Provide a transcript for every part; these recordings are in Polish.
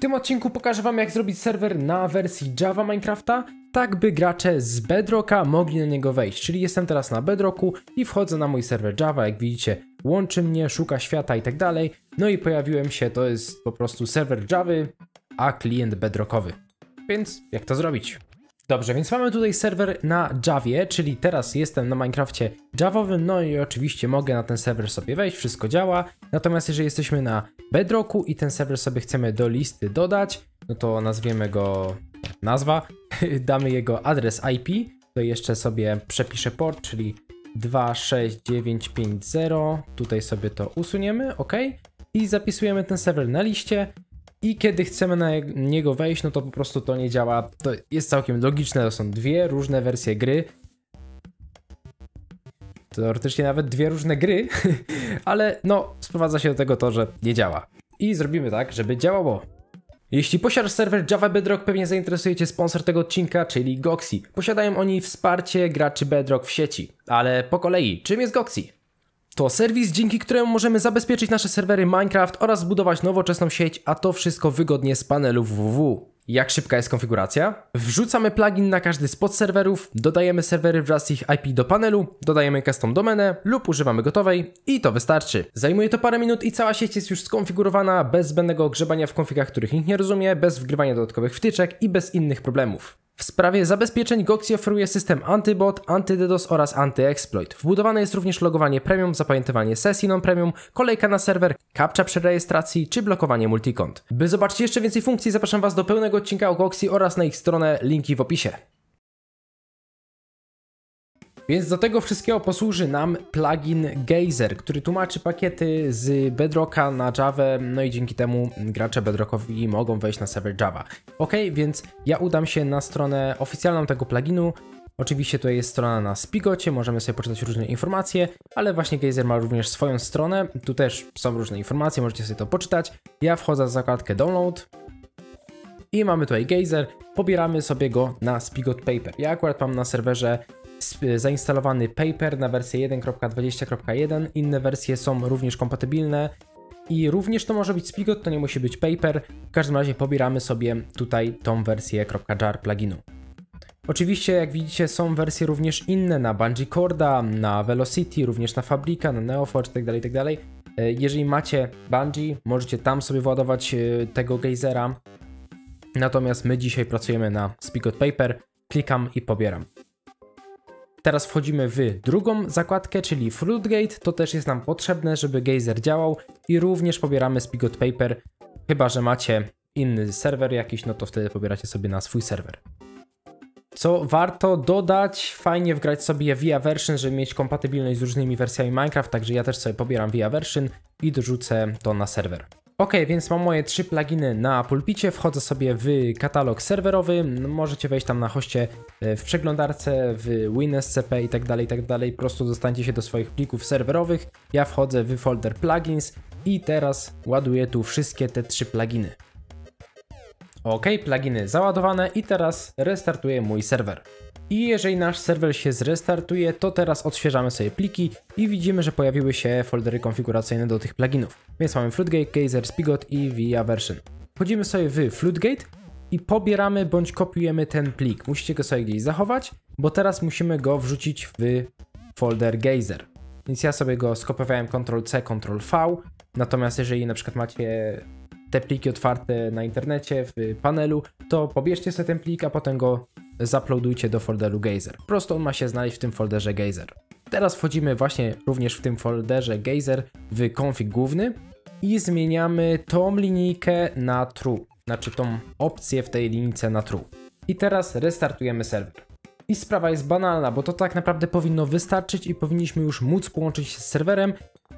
tym odcinku pokażę wam jak zrobić serwer na wersji Java Minecrafta, tak by gracze z Bedrocka mogli na niego wejść. Czyli jestem teraz na Bedrocku i wchodzę na mój serwer Java, jak widzicie łączy mnie, szuka świata i tak dalej. No i pojawiłem się, to jest po prostu serwer Java, a klient Bedrockowy. Więc jak to zrobić? Dobrze, więc mamy tutaj serwer na Javie, czyli teraz jestem na Minecrafcie Javowym, no i oczywiście mogę na ten serwer sobie wejść, wszystko działa. Natomiast jeżeli jesteśmy na Bedrocku i ten serwer sobie chcemy do listy dodać, no to nazwiemy go nazwa, damy jego adres IP, to jeszcze sobie przepiszę port, czyli 26950, tutaj sobie to usuniemy, ok? I zapisujemy ten serwer na liście i kiedy chcemy na niego wejść, no to po prostu to nie działa. To jest całkiem logiczne, to są dwie różne wersje gry. Teoretycznie nawet dwie różne gry, ale no, sprowadza się do tego to, że nie działa. I zrobimy tak, żeby działało. Jeśli posiadasz serwer Java Bedrock, pewnie zainteresuje Cię sponsor tego odcinka, czyli Goxi. Posiadają oni wsparcie graczy Bedrock w sieci. Ale po kolei, czym jest Goxi? To serwis, dzięki któremu możemy zabezpieczyć nasze serwery Minecraft oraz zbudować nowoczesną sieć, a to wszystko wygodnie z panelu www. Jak szybka jest konfiguracja? Wrzucamy plugin na każdy z podserwerów, dodajemy serwery wraz z ich IP do panelu, dodajemy custom domenę lub używamy gotowej i to wystarczy. Zajmuje to parę minut i cała sieć jest już skonfigurowana bez zbędnego grzebania w konfigach, których nikt nie rozumie, bez wgrywania dodatkowych wtyczek i bez innych problemów. W sprawie zabezpieczeń Goxi oferuje system Antibot, Anti-DDoS oraz Anti-Exploit. Wbudowane jest również logowanie premium, zapamiętywanie sesji non-premium, kolejka na serwer, kapcza przy rejestracji czy blokowanie multikont. By zobaczyć jeszcze więcej funkcji zapraszam Was do pełnego odcinka o Goxi oraz na ich stronę, linki w opisie. Więc do tego wszystkiego posłuży nam plugin Geyser, który tłumaczy pakiety z Bedrocka na Java, no i dzięki temu gracze Bedrockowi mogą wejść na serwer Java. Ok, więc ja udam się na stronę oficjalną tego pluginu. Oczywiście tutaj jest strona na Spigocie, możemy sobie poczytać różne informacje, ale właśnie Geyser ma również swoją stronę, tu też są różne informacje, możecie sobie to poczytać. Ja wchodzę w zakładkę Download i mamy tutaj Geyser, pobieramy sobie go na Spigot Paper. Ja akurat mam na serwerze zainstalowany Paper na wersję 1.20.1. Inne wersje są również kompatybilne i również to może być Spigot, to nie musi być Paper. W każdym razie pobieramy sobie tutaj tą wersję .jar pluginu. Oczywiście, jak widzicie, są wersje również inne na Bungee Corda, na Velocity, również na Fabrika, na Neoforge itd., tak itd. Tak e, jeżeli macie Bungee, możecie tam sobie władować e, tego gejzera. Natomiast my dzisiaj pracujemy na Spigot Paper. Klikam i pobieram. Teraz wchodzimy w drugą zakładkę, czyli Fruitgate. To też jest nam potrzebne, żeby geyser działał i również pobieramy Spigot Paper. Chyba, że macie inny serwer jakiś, no to wtedy pobieracie sobie na swój serwer. Co warto dodać, fajnie wgrać sobie VIA version, żeby mieć kompatybilność z różnymi wersjami Minecraft, także ja też sobie pobieram VIA version i dorzucę to na serwer. Ok, więc mam moje trzy pluginy na pulpicie, wchodzę sobie w katalog serwerowy, możecie wejść tam na hoście e, w przeglądarce, w WinSCP i tak dalej, i tak dalej, po prostu dostańcie się do swoich plików serwerowych, ja wchodzę w folder plugins i teraz ładuję tu wszystkie te trzy pluginy. Ok, pluginy załadowane i teraz restartuję mój serwer. I jeżeli nasz serwer się zrestartuje, to teraz odświeżamy sobie pliki i widzimy, że pojawiły się foldery konfiguracyjne do tych pluginów. Więc mamy Floodgate, Geyser, Spigot i VIA version. Wchodzimy sobie w Floodgate i pobieramy bądź kopiujemy ten plik. Musicie go sobie gdzieś zachować, bo teraz musimy go wrzucić w folder Geyser. Więc ja sobie go skopiowałem Ctrl-C, Ctrl-V, natomiast jeżeli na przykład macie te pliki otwarte na internecie w panelu, to pobierzcie sobie ten plik, a potem go zaploadujcie do folderu Geyser. Po prostu on ma się znaleźć w tym folderze Geyser. Teraz wchodzimy właśnie również w tym folderze Geyser w config główny i zmieniamy tą linijkę na true, znaczy tą opcję w tej linijce na true. I teraz restartujemy serwer. I sprawa jest banalna, bo to tak naprawdę powinno wystarczyć i powinniśmy już móc połączyć się z serwerem.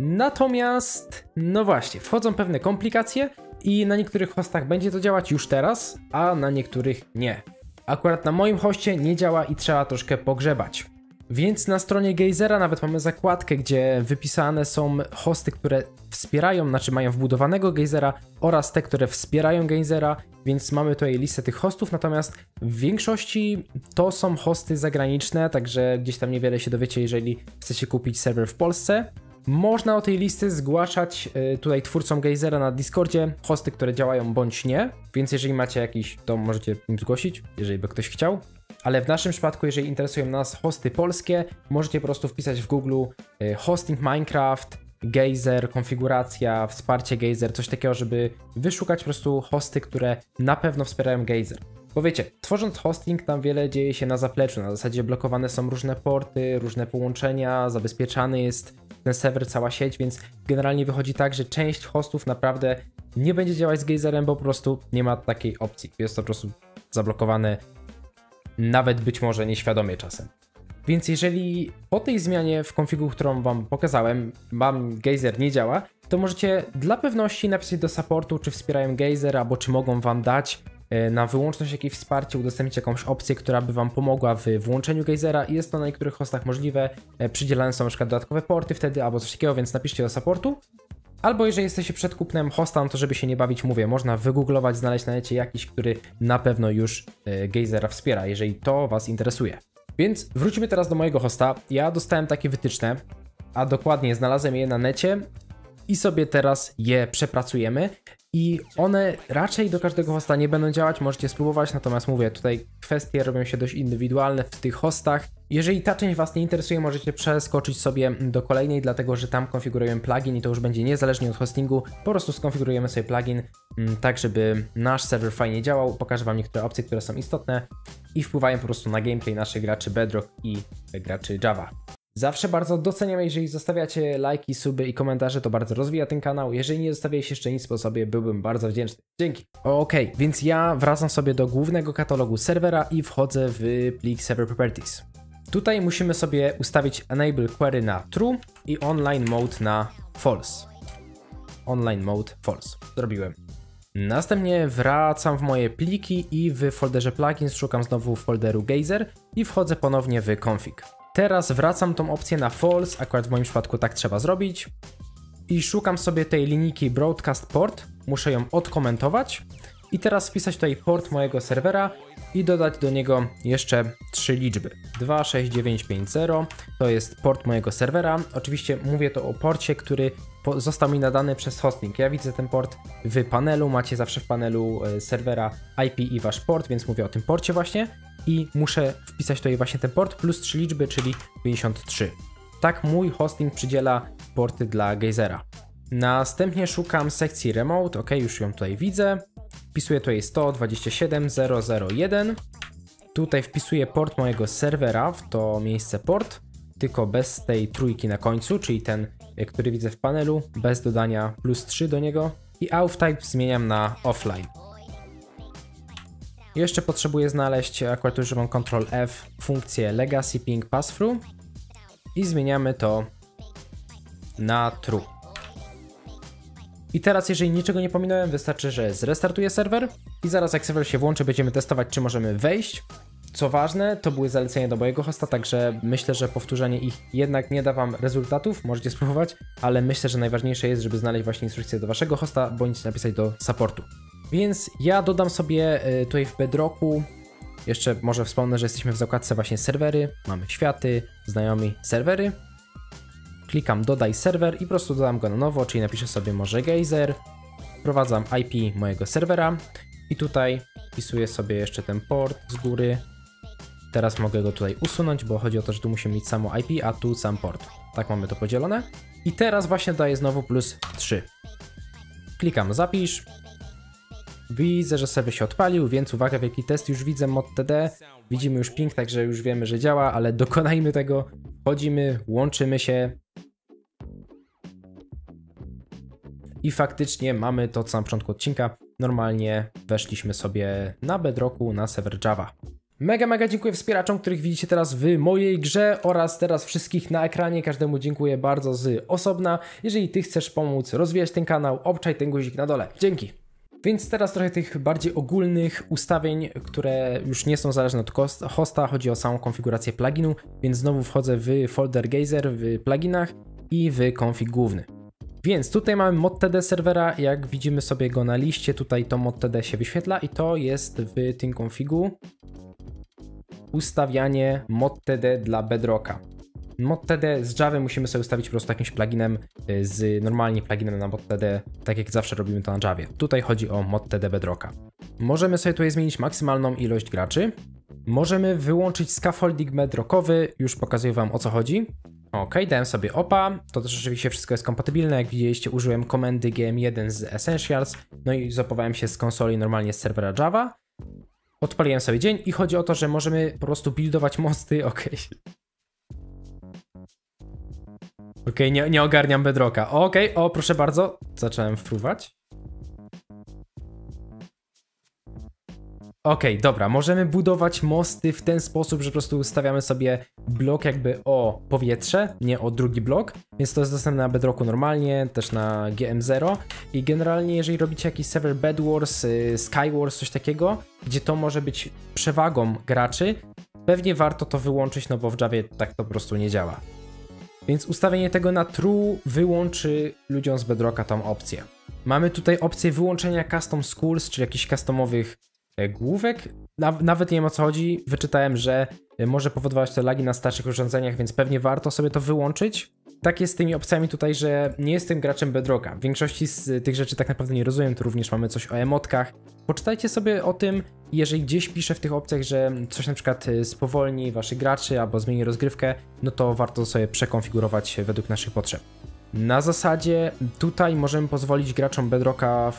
Natomiast, no właśnie, wchodzą pewne komplikacje i na niektórych hostach będzie to działać już teraz, a na niektórych nie. Akurat na moim hoście nie działa i trzeba troszkę pogrzebać. Więc na stronie Geysera nawet mamy zakładkę, gdzie wypisane są hosty, które wspierają, znaczy mają wbudowanego Geysera oraz te, które wspierają Geysera, więc mamy tutaj listę tych hostów, natomiast w większości to są hosty zagraniczne, także gdzieś tam niewiele się dowiecie, jeżeli chcecie kupić serwer w Polsce. Można o tej listy zgłaszać y, tutaj twórcom Gazera na Discordzie hosty, które działają bądź nie, więc jeżeli macie jakiś, to możecie im zgłosić, jeżeli by ktoś chciał. Ale w naszym przypadku, jeżeli interesują nas hosty polskie, możecie po prostu wpisać w Google y, hosting Minecraft, Geyser, konfiguracja, wsparcie Geyser, coś takiego, żeby wyszukać po prostu hosty, które na pewno wspierają Geyser. Bo wiecie, tworząc hosting, tam wiele dzieje się na zapleczu. Na zasadzie blokowane są różne porty, różne połączenia, zabezpieczany jest ten serwer, cała sieć, więc generalnie wychodzi tak, że część hostów naprawdę nie będzie działać z Geyserem, bo po prostu nie ma takiej opcji. Jest to po prostu zablokowane, nawet być może nieświadomie czasem. Więc jeżeli po tej zmianie w konfigu, którą wam pokazałem, mam Geyser nie działa, to możecie dla pewności napisać do supportu, czy wspierają Geyser, albo czy mogą wam dać na wyłączność jakieś wsparcie, udostępnić jakąś opcję, która by Wam pomogła w włączeniu Gazera i jest to na niektórych hostach możliwe. E, przydzielane są na przykład dodatkowe porty wtedy albo coś takiego, więc napiszcie do supportu. Albo jeżeli jesteście przed kupnem hosta, no to żeby się nie bawić, mówię, można wygooglować, znaleźć na necie jakiś, który na pewno już e, Gazera wspiera, jeżeli to Was interesuje. Więc wrócimy teraz do mojego hosta. Ja dostałem takie wytyczne, a dokładnie znalazłem je na necie i sobie teraz je przepracujemy i one raczej do każdego hosta nie będą działać, możecie spróbować, natomiast mówię, tutaj kwestie robią się dość indywidualne w tych hostach. Jeżeli ta część Was nie interesuje, możecie przeskoczyć sobie do kolejnej, dlatego że tam konfigurujemy plugin i to już będzie niezależnie od hostingu, po prostu skonfigurujemy sobie plugin mm, tak, żeby nasz serwer fajnie działał, pokażę Wam niektóre opcje, które są istotne i wpływają po prostu na gameplay naszych graczy Bedrock i graczy Java. Zawsze bardzo doceniam, jeżeli zostawiacie lajki, suby i komentarze, to bardzo rozwija ten kanał. Jeżeli nie zostawiacie jeszcze nic po sobie, byłbym bardzo wdzięczny. Dzięki. Ok, więc ja wracam sobie do głównego katalogu serwera i wchodzę w plik Server Properties. Tutaj musimy sobie ustawić Enable Query na True i Online Mode na False. Online Mode False. Zrobiłem. Następnie wracam w moje pliki i w folderze plugins szukam znowu folderu Geyser i wchodzę ponownie w config. Teraz wracam tą opcję na false, akurat w moim przypadku tak trzeba zrobić. I szukam sobie tej linijki broadcast port, muszę ją odkomentować. I teraz wpisać tutaj port mojego serwera i dodać do niego jeszcze trzy liczby. 26950 to jest port mojego serwera. Oczywiście mówię to o porcie, który został mi nadany przez hosting. Ja widzę ten port w panelu, macie zawsze w panelu e, serwera IP i wasz port, więc mówię o tym porcie właśnie i muszę wpisać tutaj właśnie ten port plus 3 liczby, czyli 53. Tak mój hosting przydziela porty dla Gazera. Następnie szukam sekcji remote, ok, już ją tutaj widzę. Wpisuję tutaj 127.001. Tutaj wpisuję port mojego serwera w to miejsce port, tylko bez tej trójki na końcu, czyli ten, który widzę w panelu, bez dodania plus 3 do niego. I auth type zmieniam na offline. Jeszcze potrzebuję znaleźć, akurat używam Ctrl F, funkcję Legacy Ping Passthrough i zmieniamy to na True. I teraz, jeżeli niczego nie pominąłem, wystarczy, że zrestartuję serwer i zaraz jak serwer się włączy, będziemy testować, czy możemy wejść. Co ważne, to były zalecenia do mojego hosta, także myślę, że powtórzenie ich jednak nie da wam rezultatów, możecie spróbować, ale myślę, że najważniejsze jest, żeby znaleźć właśnie instrukcję do waszego hosta, bądź napisać do supportu. Więc ja dodam sobie e, tutaj w Bedrocku, jeszcze może wspomnę, że jesteśmy w zakładce właśnie serwery, mamy światy, znajomi, serwery. Klikam dodaj serwer i po prostu dodam go na nowo, czyli napiszę sobie może geyser, wprowadzam IP mojego serwera i tutaj wpisuję sobie jeszcze ten port z góry. Teraz mogę go tutaj usunąć, bo chodzi o to, że tu musimy mieć samo IP, a tu sam port. Tak mamy to podzielone. I teraz właśnie daję znowu plus 3. Klikam zapisz, Widzę, że serwer się odpalił, więc uwaga, wielki test, już widzę mod TD, widzimy już ping, także już wiemy, że działa, ale dokonajmy tego, wchodzimy, łączymy się i faktycznie mamy to co na początku odcinka, normalnie weszliśmy sobie na Bedrocku na serwer Java. Mega, mega dziękuję wspieraczom, których widzicie teraz w mojej grze oraz teraz wszystkich na ekranie. Każdemu dziękuję bardzo z osobna. Jeżeli Ty chcesz pomóc rozwijać ten kanał, obczaj ten guzik na dole. Dzięki! Więc teraz trochę tych bardziej ogólnych ustawień, które już nie są zależne od hosta, chodzi o samą konfigurację pluginu, więc znowu wchodzę w folder Geyser w pluginach i w config główny. Więc tutaj mamy modtd serwera, jak widzimy sobie go na liście, tutaj to modtd się wyświetla i to jest w tym konfigu ustawianie modtd dla Bedrocka. ModTD z Java musimy sobie ustawić po prostu jakimś pluginem y, z normalnie pluginem na ModTD, tak jak zawsze robimy to na Javie. Tutaj chodzi o ModTD Bedrocka. Możemy sobie tutaj zmienić maksymalną ilość graczy. Możemy wyłączyć scaffolding bedrockowy, już pokazuję wam o co chodzi. Ok, dałem sobie OPA, to też rzeczywiście wszystko jest kompatybilne, jak widzieliście użyłem komendy gm1 z Essentials, no i zapowałem się z konsoli normalnie z serwera Java. Odpaliłem sobie dzień i chodzi o to, że możemy po prostu buildować mosty, ok. Ok, nie, nie ogarniam bedrocka. Ok, o proszę bardzo, zacząłem fruwać. Okej, okay, dobra, możemy budować mosty w ten sposób, że po prostu ustawiamy sobie blok jakby o powietrze, nie o drugi blok, więc to jest dostępne na Bedrocku normalnie, też na GM0 i generalnie jeżeli robicie jakiś serwer Bedwars, y, Skywars, coś takiego, gdzie to może być przewagą graczy, pewnie warto to wyłączyć, no bo w Javie tak to po prostu nie działa. Więc ustawienie tego na true wyłączy ludziom z Bedrocka tą opcję. Mamy tutaj opcję wyłączenia custom schools, czyli jakichś customowych główek. Nawet nie wiem o co chodzi. Wyczytałem, że e, może powodować to lagi na starszych urządzeniach, więc pewnie warto sobie to wyłączyć. Tak jest z tymi opcjami tutaj, że nie jestem graczem Bedrocka. W większości z tych rzeczy tak naprawdę nie rozumiem, tu również mamy coś o emotkach. Poczytajcie sobie o tym, jeżeli gdzieś piszę w tych opcjach, że coś na przykład e, spowolni waszych graczy albo zmieni rozgrywkę, no to warto sobie przekonfigurować według naszych potrzeb. Na zasadzie tutaj możemy pozwolić graczom Bedrocka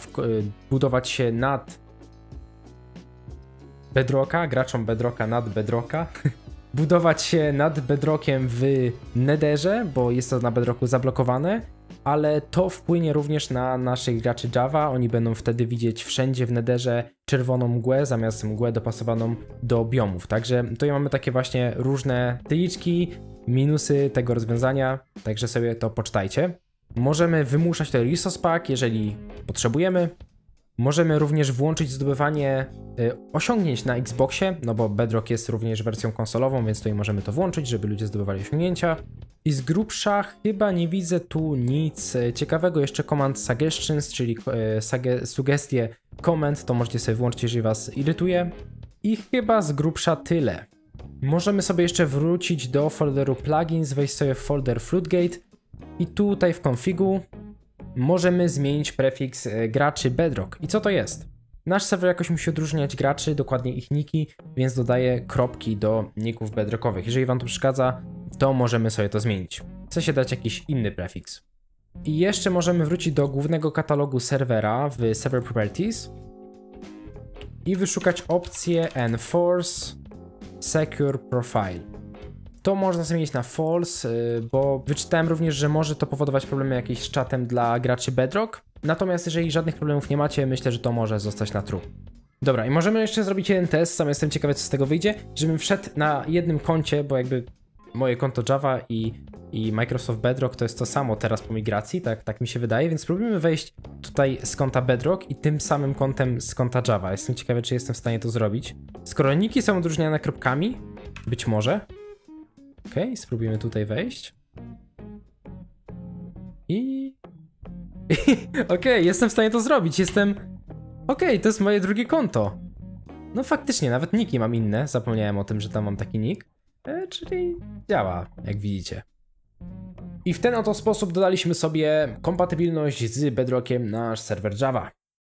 budować się nad Bedrocka, graczom Bedrocka nad Bedrocka, budować się nad Bedrockiem w Netherze, bo jest to na Bedrocku zablokowane, ale to wpłynie również na naszych graczy Java. Oni będą wtedy widzieć wszędzie w Netherze czerwoną mgłę zamiast mgłę dopasowaną do biomów. Także tutaj mamy takie właśnie różne tyliczki, minusy tego rozwiązania, także sobie to poczytajcie. Możemy wymuszać tutaj resource pack, jeżeli potrzebujemy. Możemy również włączyć zdobywanie y, osiągnięć na Xboxie, no bo Bedrock jest również wersją konsolową, więc tutaj możemy to włączyć, żeby ludzie zdobywali osiągnięcia. I z grubsza chyba nie widzę tu nic ciekawego. Jeszcze command suggestions, czyli y, sugestie komend, to możecie sobie włączyć, jeżeli was irytuje. I chyba z grubsza tyle. Możemy sobie jeszcze wrócić do folderu plugins, wejść sobie w folder Floodgate i tutaj w konfigu możemy zmienić prefiks e, graczy Bedrock. I co to jest? Nasz serwer jakoś musi odróżniać graczy, dokładnie ich niki, więc dodaje kropki do ników bedrockowych. Jeżeli wam to przeszkadza, to możemy sobie to zmienić. Chce się dać jakiś inny prefiks. I jeszcze możemy wrócić do głównego katalogu serwera w Server Properties i wyszukać opcję Enforce Secure Profile to można zmienić na false, y, bo wyczytałem również, że może to powodować problemy jakieś z czatem dla graczy Bedrock. Natomiast jeżeli żadnych problemów nie macie, myślę, że to może zostać na true. Dobra, i możemy jeszcze zrobić jeden test, sam jestem ciekawy co z tego wyjdzie, żebym wszedł na jednym koncie, bo jakby moje konto Java i, i Microsoft Bedrock to jest to samo teraz po migracji, tak, tak mi się wydaje, więc spróbujmy wejść tutaj z konta Bedrock i tym samym kontem z konta Java. Jestem ciekawy, czy jestem w stanie to zrobić. Skoro niki są odróżniane kropkami, być może, Ok, spróbujemy tutaj wejść. I... ok, jestem w stanie to zrobić, jestem... Ok, to jest moje drugie konto. No faktycznie, nawet niki mam inne, zapomniałem o tym, że tam mam taki nick. E, czyli działa, jak widzicie. I w ten oto sposób dodaliśmy sobie kompatybilność z Bedrockiem na nasz serwer Java.